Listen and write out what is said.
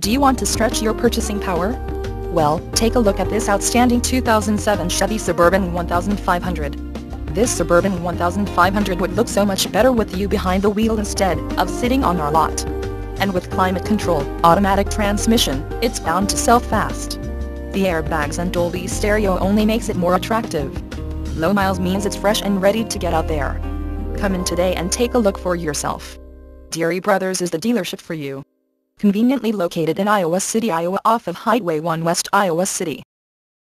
Do you want to stretch your purchasing power? Well, take a look at this outstanding 2007 Chevy Suburban 1500. This Suburban 1500 would look so much better with you behind the wheel instead of sitting on our lot. And with climate control, automatic transmission, it's bound to sell fast. The airbags and Dolby stereo only makes it more attractive. Low miles means it's fresh and ready to get out there. Come in today and take a look for yourself. Deery Brothers is the dealership for you. Conveniently located in Iowa City, Iowa off of Highway 1 West Iowa City.